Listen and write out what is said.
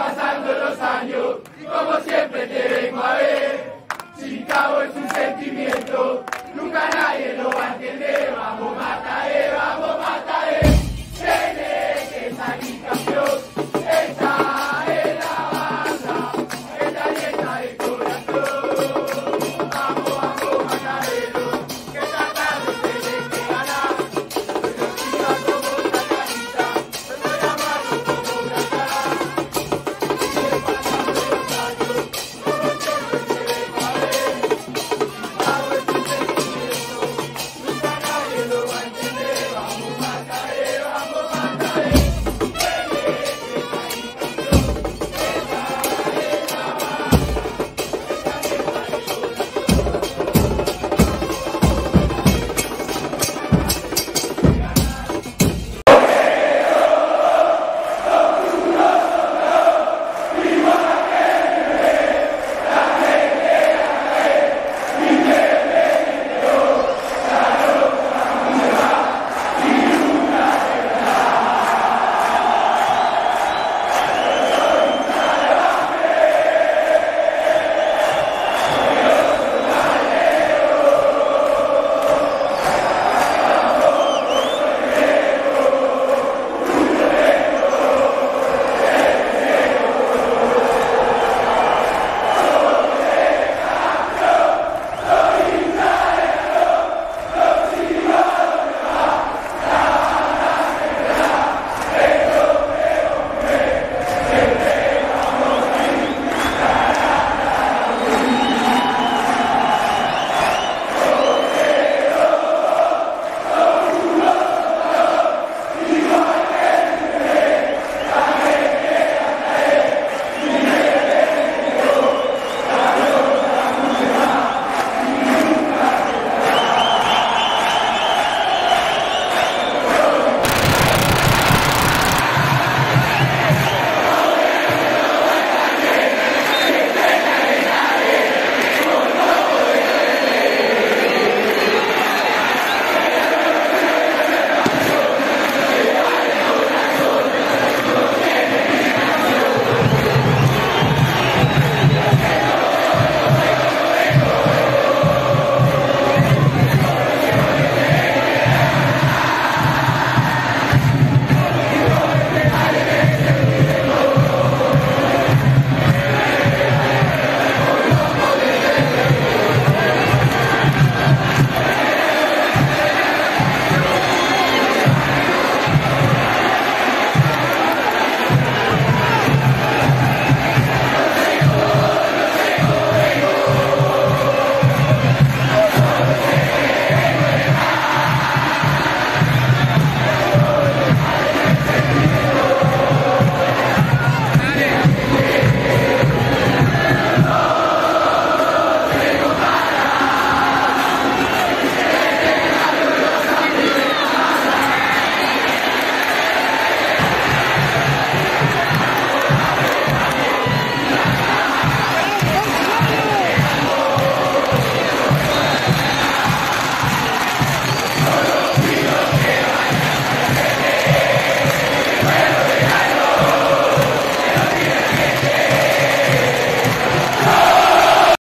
pasando los años como siempre te vengo a ver. Chicago es un sentimiento, nunca nadie lo va a entender. Vamos, mata, vamos.